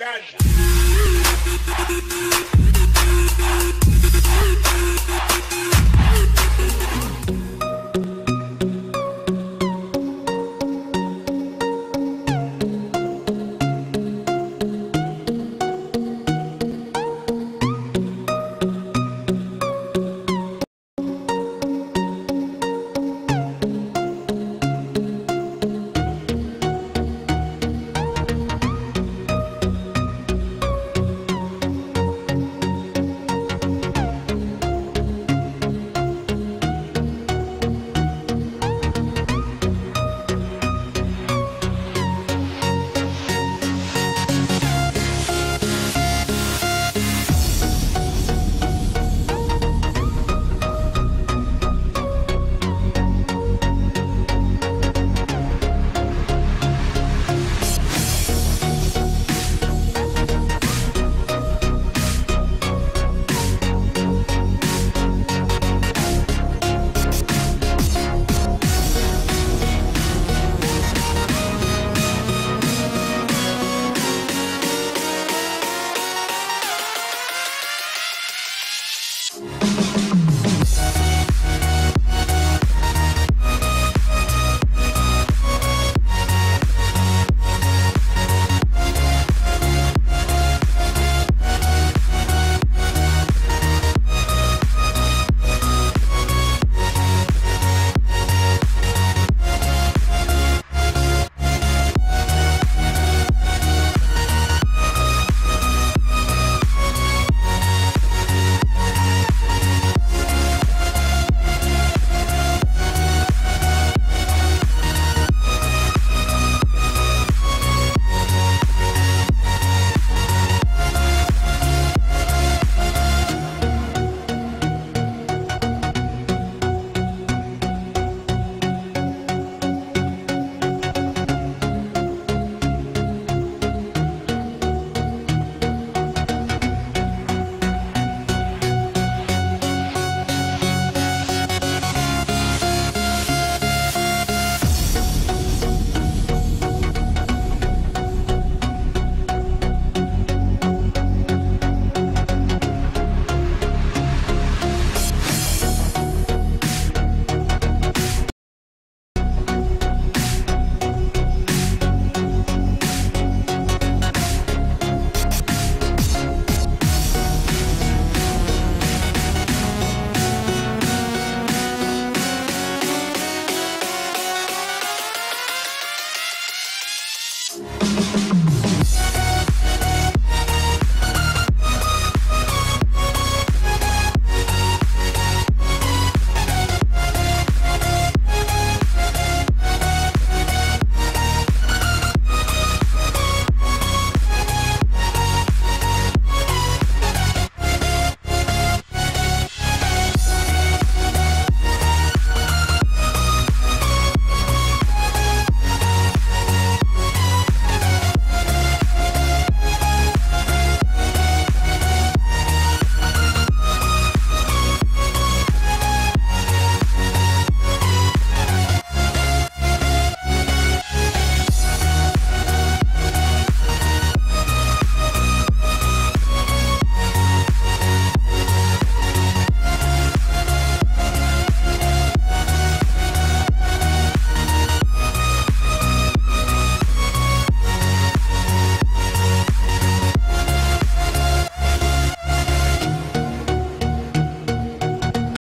Uganda.